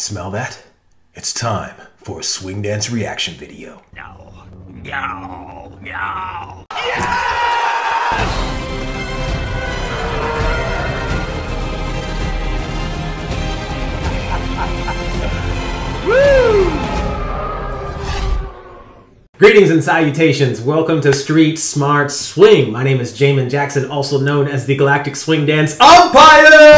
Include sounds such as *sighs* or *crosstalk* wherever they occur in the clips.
Smell that? It's time for a swing dance reaction video. No, no, no. Greetings and salutations. Welcome to Street Smart Swing. My name is Jamin Jackson, also known as the Galactic Swing Dance Umpire!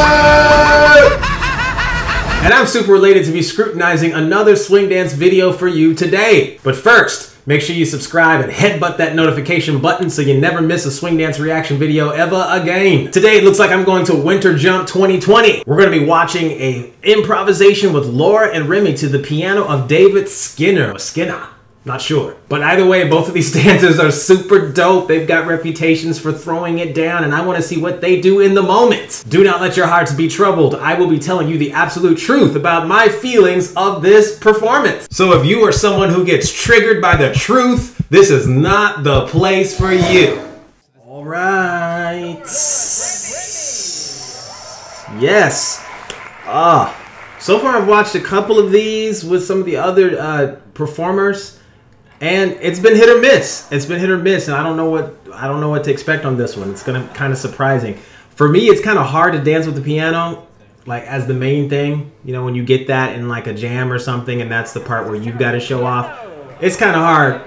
And I'm super related to be scrutinizing another swing dance video for you today. But first, make sure you subscribe and headbutt that notification button so you never miss a swing dance reaction video ever again. Today it looks like I'm going to Winter Jump 2020. We're to be watching a improvisation with Laura and Remy to the piano of David Skinner. Skinner. Not sure. But either way, both of these *laughs* dancers are super dope. They've got reputations for throwing it down, and I want to see what they do in the moment. Do not let your hearts be troubled. I will be telling you the absolute truth about my feelings of this performance. So if you are someone who gets triggered by the truth, this is not the place for you. All right. Yes. Ah. So far, I've watched a couple of these with some of the other uh, performers and it's been hit or miss. It's been hit or miss, and I don't know what I don't know what to expect on this one. It's gonna kind of surprising. For me, it's kind of hard to dance with the piano, like as the main thing. You know, when you get that in like a jam or something, and that's the part where you've got to show off. It's kind of hard.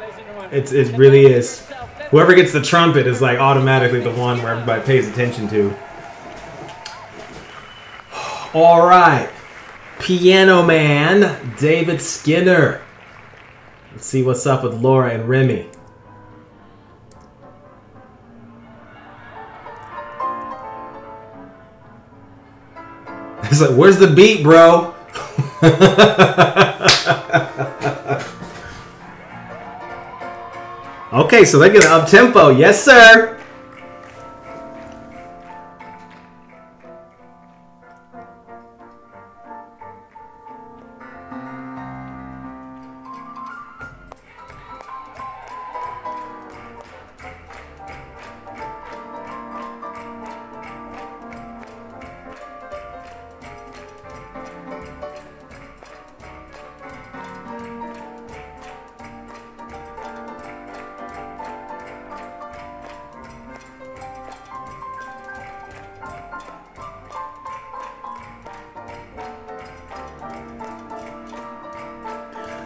It's it really is. Whoever gets the trumpet is like automatically the one where everybody pays attention to. All right, Piano Man, David Skinner. Let's see what's up with Laura and Remy. *laughs* It's like, where's the beat, bro? *laughs* okay, so they're gonna up tempo. Yes, sir.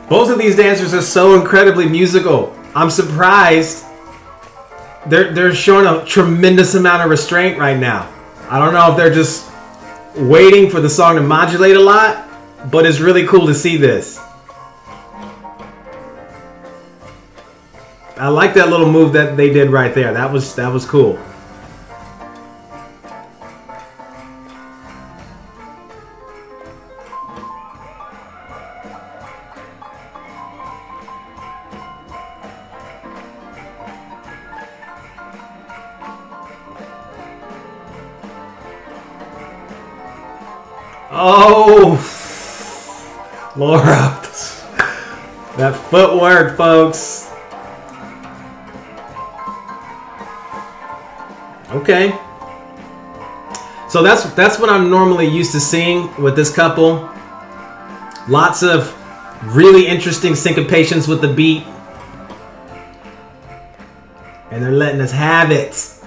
Both of these dancers are so incredibly musical. I'm surprised. They're they're showing a tremendous amount of restraint right now. I don't know if they're just waiting for the song to modulate a lot, but it's really cool to see this. I like that little move that they did right there. That was that was cool. Oh, Laura. That footwork, folks. Okay. So that's that's what I'm normally used to seeing with this couple. Lots of really interesting syncopations with the beat. And they're letting us have it.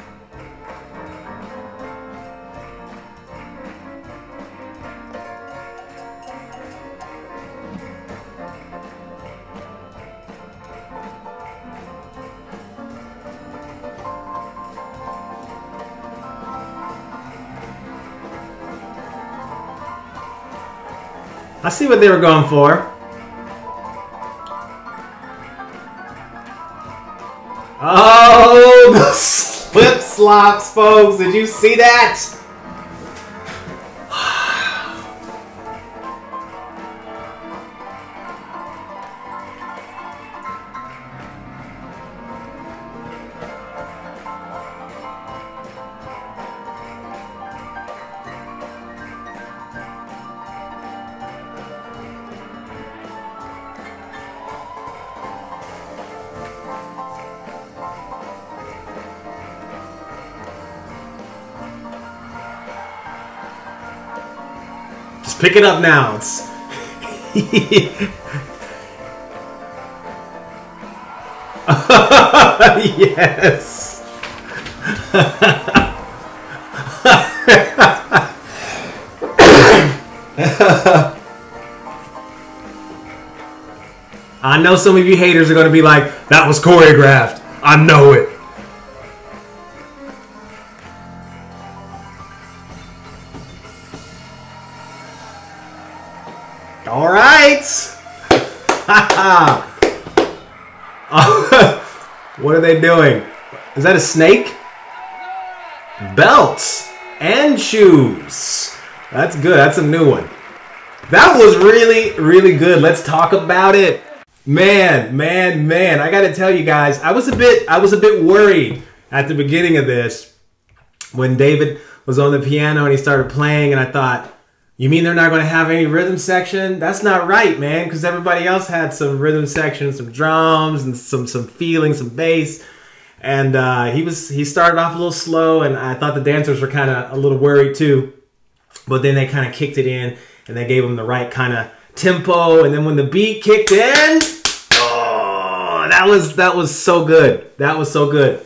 See what they were going for. Oh, the slip *laughs* slops, folks. Did you see that? Pick it up now. It's *laughs* yes. *laughs* I know some of you haters are going to be like, that was choreographed. I know it. All right. *laughs* what are they doing? Is that a snake? Belts and shoes. That's good. That's a new one. That was really, really good. Let's talk about it. Man, man, man. I gotta tell you guys, I was a bit I was a bit worried at the beginning of this when David was on the piano and he started playing and I thought, you mean they're not going to have any rhythm section? That's not right, man, because everybody else had some rhythm section, some drums and some some feeling, some bass. And uh, he was he started off a little slow, and I thought the dancers were kind of a little worried too. But then they kind of kicked it in, and they gave him the right kind of tempo. And then when the beat kicked in, oh, that was that was so good. That was so good.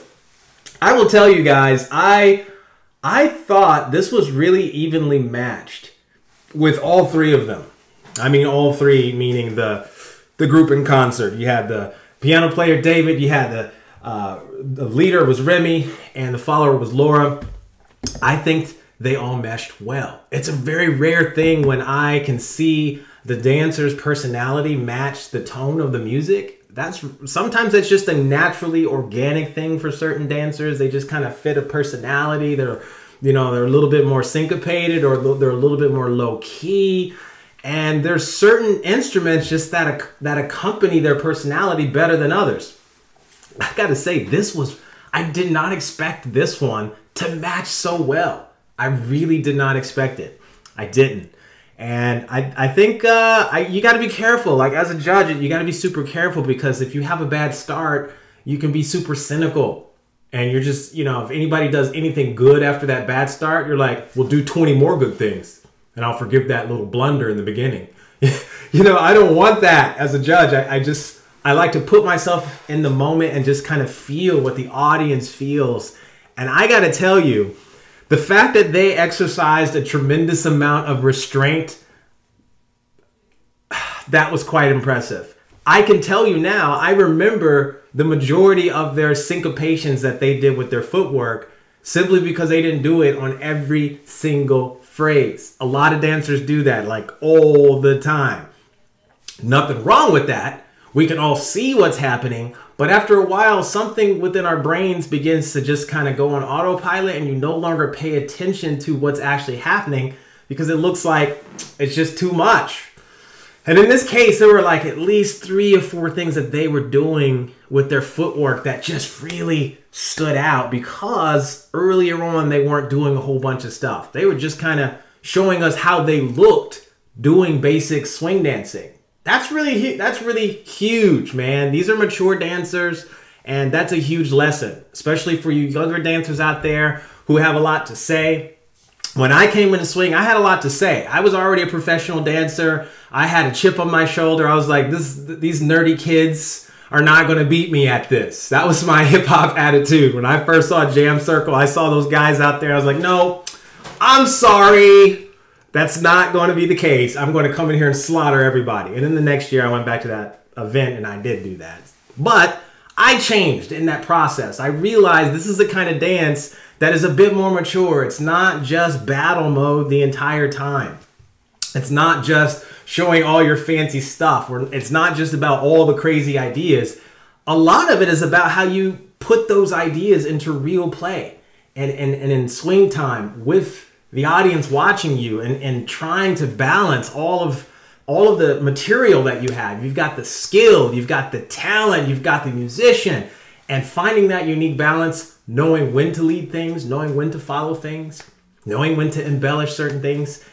I will tell you guys, I I thought this was really evenly matched with all three of them. I mean, all three meaning the the group in concert. You had the piano player David. You had the uh, the leader was Remy, and the follower was Laura. I think they all meshed well. It's a very rare thing when I can see the dancer's personality match the tone of the music. That's sometimes it's just a naturally organic thing for certain dancers. They just kind of fit a personality. They're you know they're a little bit more syncopated or they're a little bit more low key and there's certain instruments just that that accompany their personality better than others. I gotta say this was i did not expect this one to match so well. I really did not expect it. I didn't. And i, I think uh, I, you got to be careful. Like as a judge you got to be super careful because if you have a bad start you can be super cynical and you're just, you know, if anybody does anything good after that bad start, you're like, we'll do 20 more good things. And I'll forgive that little blunder in the beginning. *laughs* you know, I don't want that as a judge. I, I just, I like to put myself in the moment and just kind of feel what the audience feels. And I got to tell you, the fact that they exercised a tremendous amount of restraint, *sighs* that was quite impressive. I can tell you now, I remember the majority of their syncopations that they did with their footwork simply because they didn't do it on every single phrase. A lot of dancers do that like all the time. Nothing wrong with that. We can all see what's happening, but after a while, something within our brains begins to just kind of go on autopilot and you no longer pay attention to what's actually happening because it looks like it's just too much and in this case, there were like at least three or four things that they were doing with their footwork that just really stood out because earlier on they weren't doing a whole bunch of stuff. They were just kind of showing us how they looked doing basic swing dancing. That's really that's really huge, man. These are mature dancers and that's a huge lesson, especially for you younger dancers out there who have a lot to say when I came into swing, I had a lot to say. I was already a professional dancer. I had a chip on my shoulder. I was like, this, these nerdy kids are not going to beat me at this. That was my *laughs* hip hop attitude. When I first saw Jam Circle, I saw those guys out there. I was like, no, I'm sorry. That's not going to be the case. I'm going to come in here and slaughter everybody. And then the next year, I went back to that event and I did do that. But I changed in that process. I realized this is the kind of dance that is a bit more mature. It's not just battle mode the entire time. It's not just showing all your fancy stuff. It's not just about all the crazy ideas. A lot of it is about how you put those ideas into real play and, and, and in swing time with the audience watching you and, and trying to balance all of all of the material that you have. You've got the skill, you've got the talent, you've got the musician, and finding that unique balance knowing when to lead things, knowing when to follow things, knowing when to embellish certain things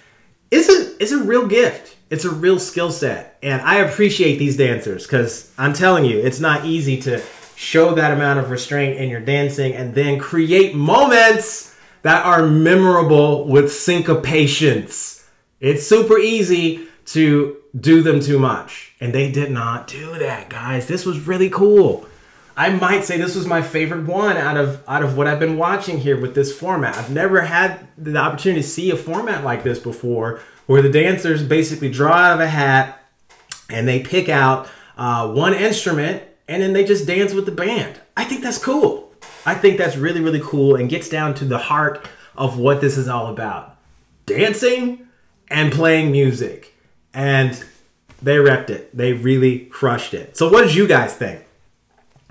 is a, is a real gift. It's a real skill set. And I appreciate these dancers because I'm telling you, it's not easy to show that amount of restraint in your dancing and then create moments that are memorable with syncopations. It's super easy to do them too much. And they did not do that, guys. This was really cool. I might say this was my favorite one out of out of what I've been watching here with this format. I've never had the opportunity to see a format like this before, where the dancers basically draw out of a hat and they pick out uh, one instrument and then they just dance with the band. I think that's cool. I think that's really really cool and gets down to the heart of what this is all about: dancing and playing music. And they repped it. They really crushed it. So, what did you guys think?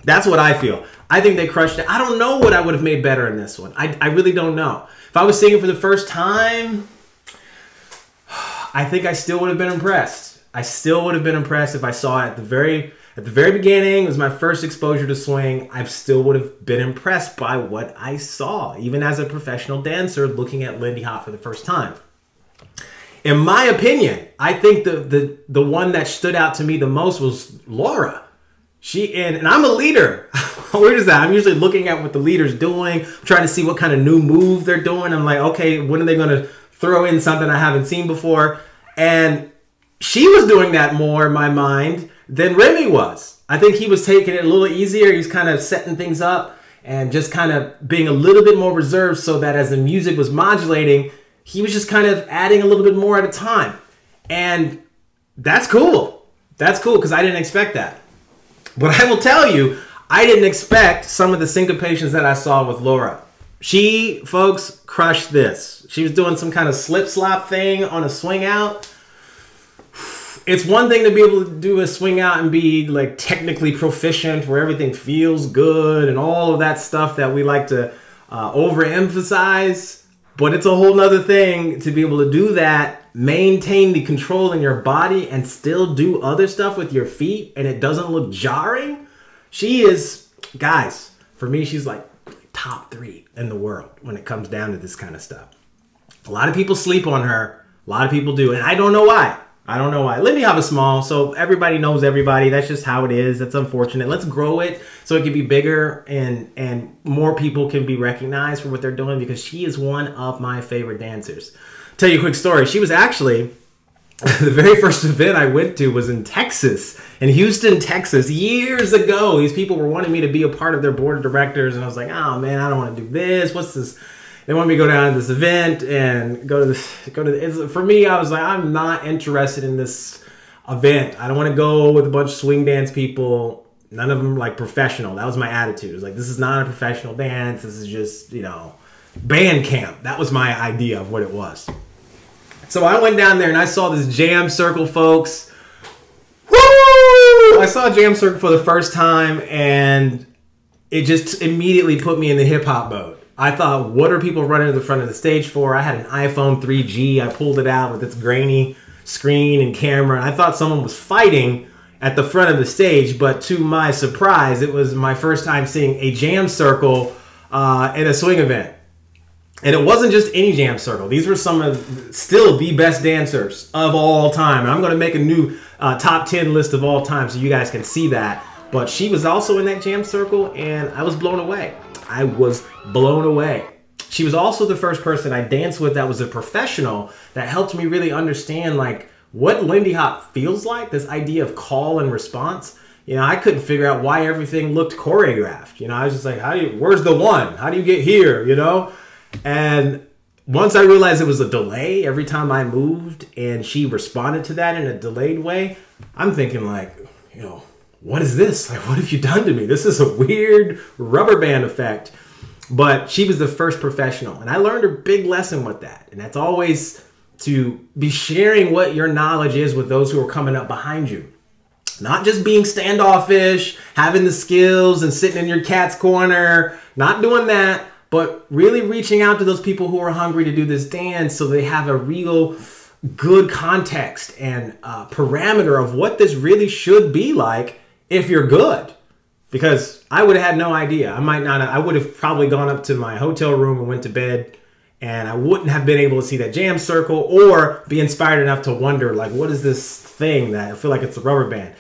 That's what I feel. I think they crushed it. I don't know what I would have made better in this one. I, I really don't know. If I was seeing it for the first time, *sighs* I think I still would have been impressed. I still would have been impressed if I saw it at the very at the very beginning. It was my first exposure to swing. I still would have been impressed by what I saw, even as a professional dancer looking at Lindy Hop for the first time. In my opinion, I think the the the one that stood out to me the most was Laura. She and, and I'm a leader. *laughs* Where is that? I'm usually looking at what the leader's doing, trying to see what kind of new move they're doing. I'm like, okay, when are they gonna throw in something I haven't seen before? And she was doing that more in my mind than Remy was. I think he was taking it a little easier. He was kind of setting things up and just kind of being a little bit more reserved so that as the music was modulating, he was just kind of adding a little bit more at a time. And that's cool. That's cool because I didn't expect that. But I will tell you, I didn't expect some of the syncopations that I saw with Laura. She, folks, crushed this. She was doing some kind of slip slop thing on a swing out. It's one thing to be able to do a swing out and be like technically proficient where everything feels good and all of that stuff that we like to uh, overemphasize. But it's a whole nother thing to be able to do that, maintain the control in your body, and still do other stuff with your feet, and it doesn't look jarring. She is, guys, for me, she's like top three in the world when it comes down to this kind of stuff. A lot of people sleep on her. A lot of people do, and I don't know why. I don't know why. Let me have a small, so everybody knows everybody. That's just how it is. That's unfortunate. Let's grow it so it can be bigger and and more people can be recognized for what they're doing because she is one of my favorite dancers. Tell you a quick story. She was actually *laughs* the very first event I went to was in Texas, in Houston, Texas, years ago. These people were wanting me to be a part of their board of directors, and I was like, oh man, I don't want to do this. What's this? They want me to go down to this event and go to this, go to for me, I was like, I'm not interested in this event. I don't want to go with a bunch of swing dance people. None of them like professional. That was my attitude. It was like, this is not a professional dance. This is just, you know, band camp. That was my idea of what it was. So I went down there and I saw this jam circle, folks. Woo! I saw Jam Circle for the first time and it just immediately put me in the hip hop mode. I thought, what are people running to the front of the stage for? I had an iPhone 3G. I pulled it out with its grainy screen and camera. And I thought someone was fighting at the front of the stage, but to my surprise, it was my first time seeing a jam circle uh, a swing event. And it wasn't just any jam circle. These were some of still the best dancers of all time. And I'm going to make a new uh, top 10 list of all time so you guys can see that. But she was also in that jam circle, and I was blown away. I was blown away. She was also the first person I danced with that was a professional that helped me really understand like what Lindy Hop feels like, this idea of call and response. You know, I couldn't figure out why everything looked choreographed. You know, I was just like, how do you where's the one? How do you get here? You know? And once I realized it was a delay every time I moved and she responded to that in a delayed way, I'm thinking like, you know, what is this? *laughs* Like, what have you done to me? This is a weird rubber band effect. But she was the first professional. And I learned a big lesson with that. And that's always to be sharing what your knowledge is with those who are coming up behind you. Not just being standoffish, having the skills and sitting in your cat's corner, not doing that, but really reaching out to those people who are hungry to do this dance so they have a real good context and uh, parameter of what this really should be like if you're good. Because I would have had no idea. I might not, I would have probably gone up to my hotel room and went to bed and I wouldn't have been able to see that jam circle or be inspired enough to wonder, like, what is this thing that I feel like it's a rubber band?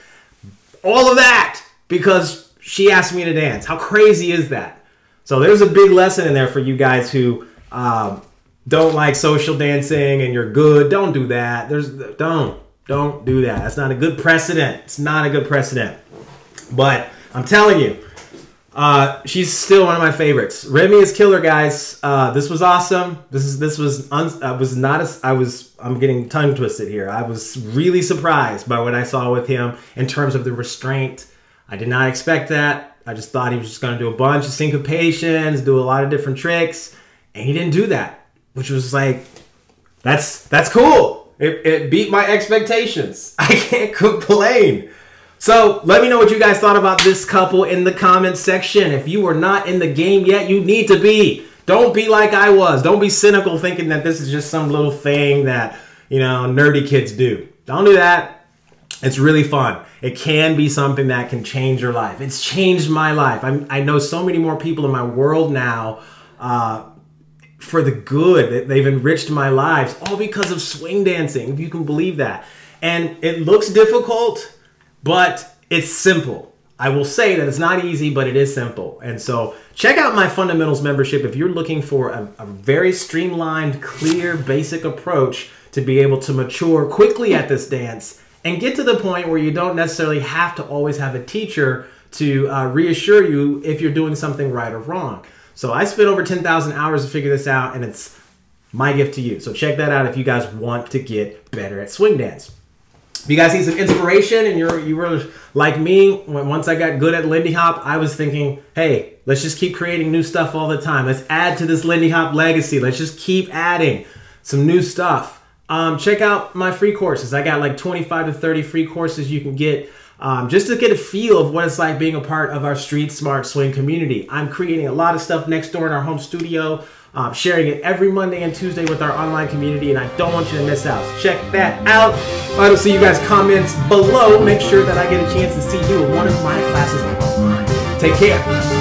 All of that because she asked me to dance. How crazy is that? So there's a big lesson in there for you guys who um, don't like social dancing and you're good. Don't do that. There's don't Don't do that. That's not a good precedent. It's not a good precedent. But I'm telling you, uh, she's still one of my favorites. Remy is killer, guys. Uh, this was awesome. This is this was un- I was not as I was. I'm getting tongue twisted here. I was really surprised by what I saw with him in terms of the restraint. I did not expect that. I just thought he was just going to do a bunch of syncopations, do a lot of different tricks, and he didn't do that, which was like, that's that's cool. It, it beat my expectations. *laughs* I can't complain. So let me know what you guys thought about this couple in the comments section. If you are not in the game yet, you need to be. Don't be like I was. Don't be cynical thinking that this is just some little thing that, you know, nerdy kids do. Don't do that. It's really fun. It can be something that can change your life. It's changed my life. I'm, i know so many more people in my world now uh, for the good. That they've enriched my lives all because of swing dancing, if you can believe that. And it looks difficult but it's simple. I will say that it's not easy, but it is simple. And so check out my fundamentals membership if you're looking for a, a, very streamlined, clear, basic approach to be able to mature quickly at this dance and get to the point where you don't necessarily have to always have a teacher to uh, reassure you if you're doing something right or wrong. So I spent over 10,000 hours to figure this out and it's my gift to you. So check that out if you guys want to get better at swing dance. If you guys need some inspiration and you're you were like me, once I got good at Lindy Hop, I was thinking, hey, let's just keep creating new stuff all the time. Let's add to this Lindy Hop legacy. Let's just keep adding some new stuff. Um, check out my free courses. I got like 25 to 30 free courses you can get um, just to get a feel of what it's like being a part of our Street Smart Swing community. I'm creating a lot of stuff next door in our home studio. Um, sharing it every Monday and Tuesday with our online community, and I don't want you to miss out. So check that out. I will see you guys' comments below. Make sure that I get a chance to see you in one of my classes online. Take care.